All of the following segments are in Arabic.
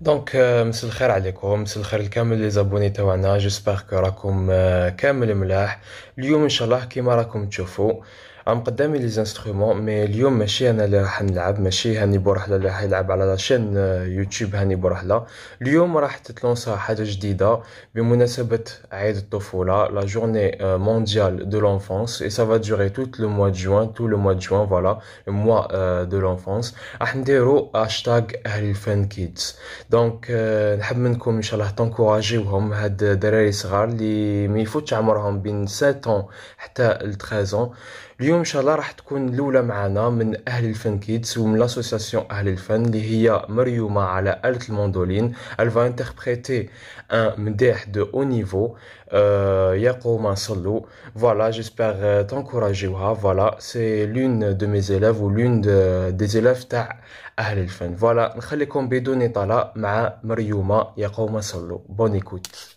donc مسا الخير عليكم مسا الخير لكامل les abonnés تاعنا j'espère que راكم كامل ملاح اليوم ان شاء الله كيما راكم تشوفوا عم قدامي les instruments mais اليوم ماشي أنا اللي راح نلعب ماشي هاني بورحله اللي راح يلعب على la chaîne YouTube هاني بورحله اليوم راح تتلونسا حاجة جديدة بمناسبة عيد الطفولة la journée mondiale de l'enfance et ça va durer tout le mois de juin tout le mois de juin voilà mois de l'enfance راح نديرو هاشتاغ أهل الفن kids donc نحب منكم إن شاء الله تنكوراجيوهم. هاد الدراري صغار اللي ما يفوتش عمرهم بين 7 حتى ل 13 اليوم إن شاء الله راح تكون الأولى معنا من أهل الفن kids ومن l'association أهل الفن اللي هي مريومة على ال mandoline elle va interpréter un مديح haut niveau. Euh, يا قوم صلوا. Voilà j'espère t'encourager voilà c'est l'une de mes élèves ou l'une de, des élèves تاع أهل الفن. Voilà نخليكم بدون طلاء مع مريومة. يا قوم صلوا. Bon écoute.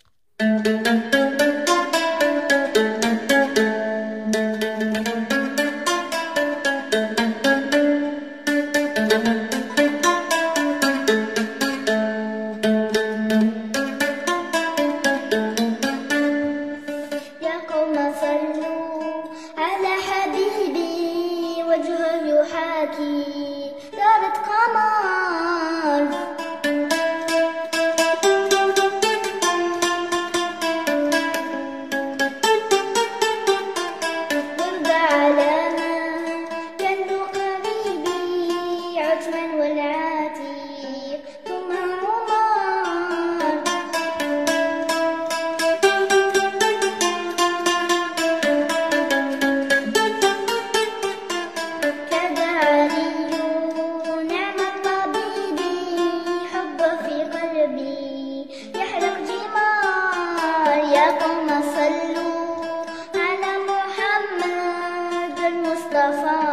的风。